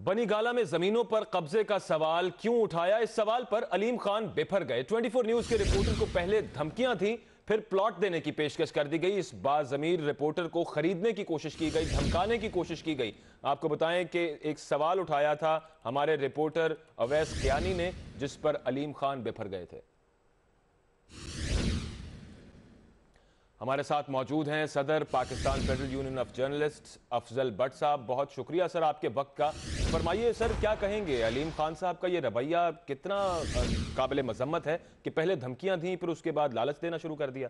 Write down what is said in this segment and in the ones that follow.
बनीगाला में जमीनों पर कब्जे का सवाल क्यों उठाया? इस सवाल पर अलीम खान बेफर गए। 24 न्यूज़ के रिपोर्टर को पहले धमकियाँ थी, फिर प्लॉट देने की पेशकश कर दी गई। इस बाजमीर रिपोर्टर को खरीदने की कोशिश की गई, धमकाने की कोशिश की गई। आपको बताएँ कि एक सवाल उठाया था हमारे रिपोर्टर अवैस कियानी ने, जिस पर अलीम खान बेफर गए थे। हमारे साथ मौजूद हैं सदर Pakistan federal union of journalist Afzal Bhatt साहब। बहुत शुक्रिया सर आपके वक्त का। फरमाइए सर, क्या कहेंगे? अलीम खान साहब का ये रवैया कितना काबिल मजम्मत है कि पहले धमकियाँ दी, फिर उसके बाद लालच देना शुरू कर दिया?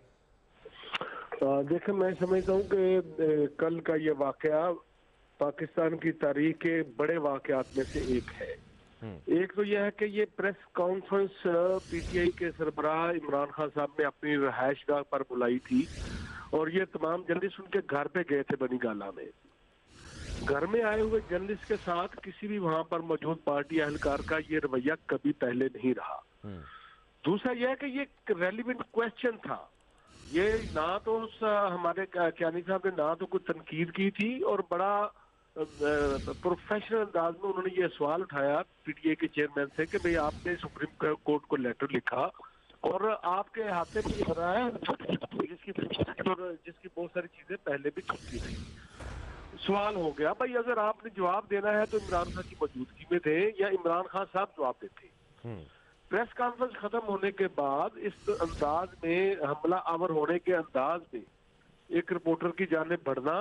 देखिए, मैं समझता हूँ कि कल का ये वाक़ पाकिस्तान की तारीख के बड़े वाकयात में से एक है। एक तो यह है कि ये प्रेस कॉन्फ्रेंस पीटीआई के सरबराह इमरान खान साहब ने अपनी रहायश गाह पर बुलाई थी और ये तमाम जर्नलिस्ट उनके घर पे गए थे बनी गाला में। घर में आए हुए जर्नलिस्ट के साथ किसी भी वहाँ पर मौजूद पार्टी अहलकार का ये रवैया कभी पहले नहीं रहा। हम्म। दूसरा यह है कि ये रेलिवेंट क्वेश्चन था। ये ना तो उस हमारे क्यानी साहब ने ना तो कोई तनकीद की थी और बड़ा प्रोफेशनल अंदाज में उन्होंने ये सवाल उठाया पीटीए के चेयरमैन से कि भाई आपने सुप्रीम कोर्ट को लेटर लिखा और आपके हाथे में ये है जिसकी और जिसकी बहुत सारी चीज़ें पहले भी छुपती थी सवाल हो गया भाई अगर आपने जवाब देना है तो इमरान खान की मौजूदगी में थे या इमरान खान साहब जवाब देते प्रेस हम्म। कॉन्फ्रेंस खत्म होने के बाद इस अंदाज में हमला आवर होने के अंदाज में एक रिपोर्टर की जाने बढ़ना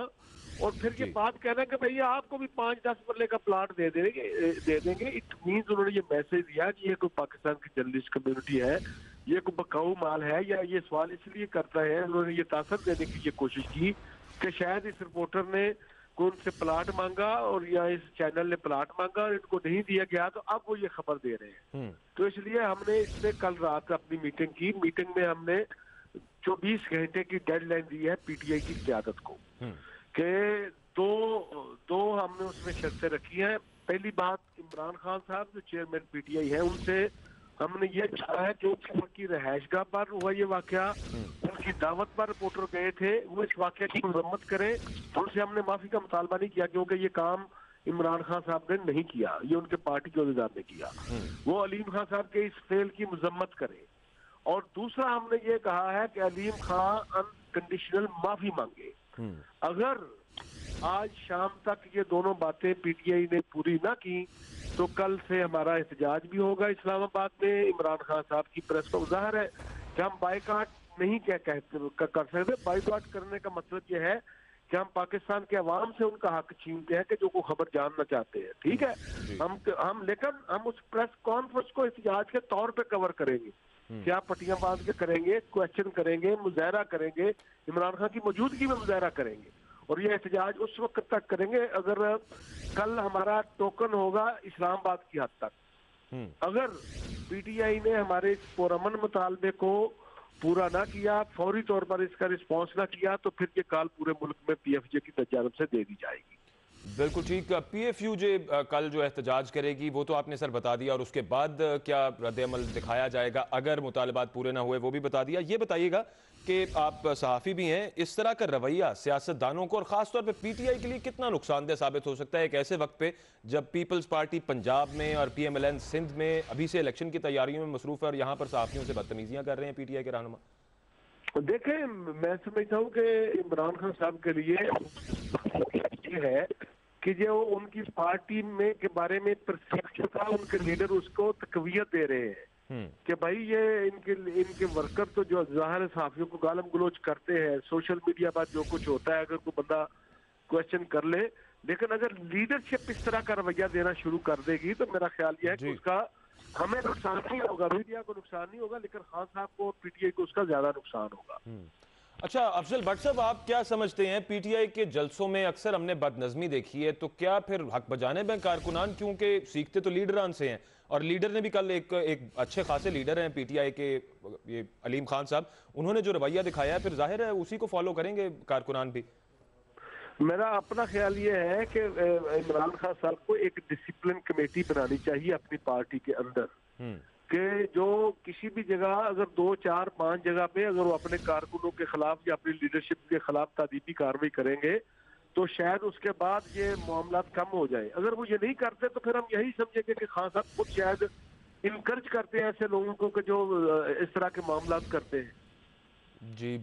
और फिर ये बात कहना कि भैया आपको भी पाँच दस मरले का प्लाट दे देंगे दे देंगे। इट मीन उन्होंने ये मैसेज दिया कि ये कोई पाकिस्तान की जर्नलिस्ट कम्युनिटी है ये कोई बकाऊ माल है या ये सवाल इसलिए करता है उन्होंने ये तासर देने की ये कोशिश की कि शायद इस रिपोर्टर ने कोई उनसे प्लाट मांगा और या इस चैनल ने प्लाट मांगा और इनको नहीं दिया गया तो अब वो ये खबर दे रहे हैं। हम्म। तो इसलिए हमने इसमें कल रात अपनी मीटिंग की। मीटिंग में हमने चौबीस घंटे की डेडलाइन दी है पीटीआई की क्यादत को। हम्म। कि दो दो हमने उसमें शर्तें रखी हैं। पहली बात इमरान खान साहब जो चेयरमैन पीटीआई है उनसे हमने ये चाहा है कि उनकी रहायशगाह पर हुआ ये वाक्य। उनकी दावत पर रिपोर्टर गए थे वो इस वाक्य की मरम्मत करें। उनसे हमने माफ़ी का मुतालबा नहीं किया क्योंकि ये काम इमरान खान साहब ने नहीं किया। ये उनके पार्टी के अहदेदार ने किया। वो अलीम खान साहब के इस फेल की मजम्मत करें। और दूसरा हमने ये कहा है कि अलीम खान अनकंडीशनल माफ़ी मांगे। हम्म। अगर आज शाम तक ये दोनों बातें पीटीआई ने पूरी ना की तो कल से हमारा एहतजाज भी होगा इस्लामाबाद में। इमरान खान साहब की प्रेस को ज़ाहिर है कि हम बाइकाट नहीं क्या कहते कर सकते। बाइकाट करने का मतलब ये है कि हम पाकिस्तान के अवाम से उनका हक छीनते हैं कि जो को खबर जानना चाहते हैं ठीक है हम हम लेकिन हम उस प्रेस कॉन्फ्रेंस को एहतजाज के तौर पे कवर करेंगे हम्म। क्या पटियाँ बाँध के करेंगे क्वेश्चन करेंगे मुजाहरा करेंगे इमरान खान की मौजूदगी में मुजाहरा करेंगे और ये एहतजाज उस वक्त तक करेंगे अगर कल हमारा टोकन होगा इस्लामाबाद की हद तक हम्म। अगर पीटीआई ने हमारे पुरमन मुतालबे को पूरा ना किया, फौरी तौर पर इसका रिस्पॉन्स ना किया तो फिर ये काल पूरे मुल्क में पीएफजे की तजारब से दे दी जाएगी। बिल्कुल ठीक। पीएफयू जो कल जो एहतजाज करेगी, वो तो आपने सर बता दिया, और उसके बाद क्या रद्दमल दिखाया जाएगा? अगर मुतालबात पूरे ना हुए, वो भी बता दिया। ये बताइएगा कि आप सहाफ़ी भी हैं, इस तरह का रवैया सियासतदानों को, और ख़ासतौर पर पी टी आई के लिए कितना नुकसानदेह साबित हो सकता है? एक ऐसे वक्त पर जब पीपल्स पार्टी पंजाब में और P M L N Sindh में अभी से इलेक्शन की तैयारियों में मसरूफ़ है, और यहाँ पर सहाफ़ियों से बदतमीजियाँ कर रहे हैं पी टी आई के रहनुमा। देखें, मैं समझता हूँ कि इमरान खान साहब के लिए ये है कि जो उनकी पार्टी में के बारे में प्रशिक्षण था उनके लीडर उसको तकवीत दे रहे हैं हम्म। कि भाई ये इनके इनके वर्कर तो जो ज़ाहिर साफियों को गालम गलोच करते हैं सोशल मीडिया पर जो कुछ होता है अगर कोई बंदा क्वेश्चन कर ले लेकिन अगर लीडरशिप इस तरह का रवैया देना शुरू कर देगी तो मेरा ख्याल यह है कि उसका हमें नुकसान नहीं होगा मीडिया को नुकसान नहीं होगा लेकिन खान साहब को पीटीआई को उसका ज़्यादा नुकसान होगा हम्म। अच्छा अफजल भट्ट साहब आप क्या समझते हैं? पीटीआई के जलसों में अक्सर हमने बदनजमी देखी है तो क्या फिर हक बजाने में कारकुनान क्योंकि सीखते तो लीडरान से हैं और लीडर ने भी कल एक एक अच्छे खासे लीडर हैं पीटीआई के ये अलीम खान साहब। उन्होंने जो रवैया दिखाया है फिर ज़ाहिर है उसी को फॉलो करेंगे कारकुनान भी। मेरा अपना ख्याल ये है कि इमरान खान साहब को एक डिसिप्लिन कमेटी बनानी चाहिए अपनी पार्टी के अंदर। हम्म। कि जो किसी भी जगह अगर दो, चार, पाँच जगह पे अगर वो अपने कारकुनों के खिलाफ या अपनी लीडरशिप के खिलाफ तादीबी कार्रवाई करेंगे तो शायद उसके बाद ये मामला कम हो जाए। अगर वो ये नहीं करते तो फिर हम यही समझेंगे कि खान साहब खुद शायद इनकर्ज करते हैं ऐसे लोगों को कि जो इस तरह के मामला करते हैं। जी